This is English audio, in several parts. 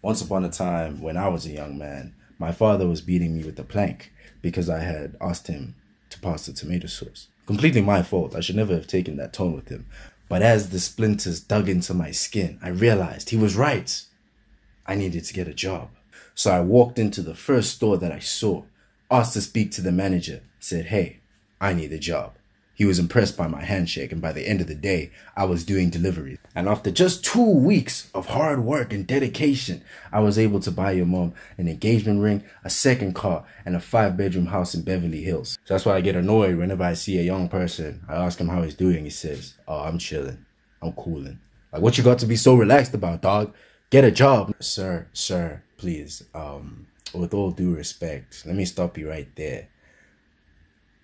Once upon a time, when I was a young man, my father was beating me with a plank because I had asked him to pass the tomato sauce. Completely my fault. I should never have taken that tone with him. But as the splinters dug into my skin, I realized he was right. I needed to get a job. So I walked into the first store that I saw, asked to speak to the manager, said, Hey, I need a job. He was impressed by my handshake, and by the end of the day, I was doing deliveries. And after just two weeks of hard work and dedication, I was able to buy your mom an engagement ring, a second car, and a five bedroom house in Beverly Hills. So that's why I get annoyed whenever I see a young person. I ask him how he's doing. He says, Oh, I'm chilling. I'm cooling. Like, what you got to be so relaxed about, dog? Get a job. Sir, sir, please, um, with all due respect, let me stop you right there.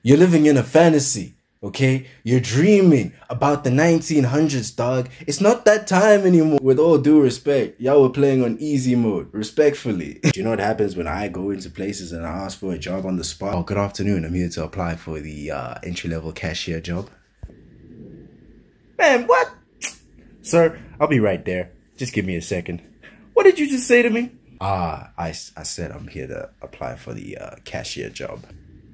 You're living in a fantasy. Okay, you're dreaming about the 1900s, dog. It's not that time anymore. With all due respect, y'all were playing on easy mode, respectfully. Do you know what happens when I go into places and I ask for a job on the spot? Oh, good afternoon. I'm here to apply for the uh, entry level cashier job. Man, what? Sir, I'll be right there. Just give me a second. What did you just say to me? Ah, I, I said I'm here to apply for the uh, cashier job.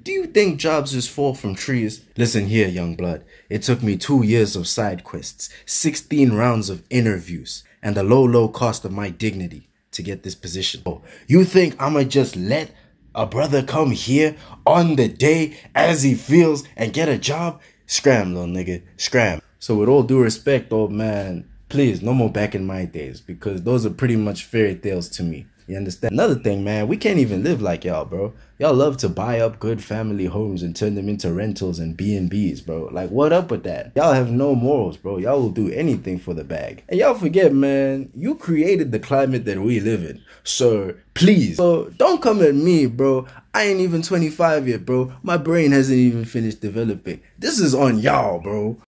Do you think jobs just fall from trees? Listen here, young blood. It took me two years of side quests, 16 rounds of interviews, and the low, low cost of my dignity to get this position. Oh, you think I'ma just let a brother come here on the day as he feels and get a job? Scram, little nigga, scram. So with all due respect, old man, please, no more back in my days because those are pretty much fairy tales to me. You understand? Another thing, man, we can't even live like y'all, bro. Y'all love to buy up good family homes and turn them into rentals and B&Bs, bro. Like, what up with that? Y'all have no morals, bro. Y'all will do anything for the bag. And y'all forget, man, you created the climate that we live in. So, please. So, don't come at me, bro. I ain't even 25 yet, bro. My brain hasn't even finished developing. This is on y'all, bro.